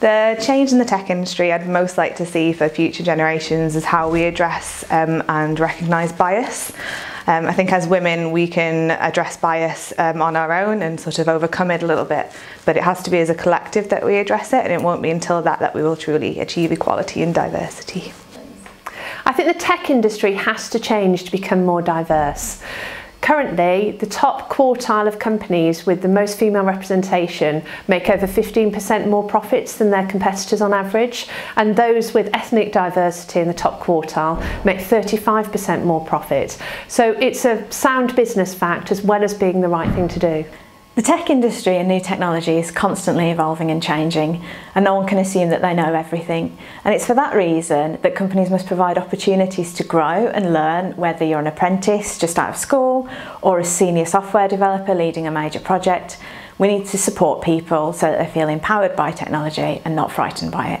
The change in the tech industry I'd most like to see for future generations is how we address um, and recognise bias. Um, I think as women we can address bias um, on our own and sort of overcome it a little bit, but it has to be as a collective that we address it and it won't be until that that we will truly achieve equality and diversity. I think the tech industry has to change to become more diverse. Currently, the top quartile of companies with the most female representation make over 15% more profits than their competitors on average, and those with ethnic diversity in the top quartile make 35% more profit. So it's a sound business fact as well as being the right thing to do. The tech industry and new technology is constantly evolving and changing, and no one can assume that they know everything. And it's for that reason that companies must provide opportunities to grow and learn, whether you're an apprentice just out of school or a senior software developer leading a major project. We need to support people so that they feel empowered by technology and not frightened by it.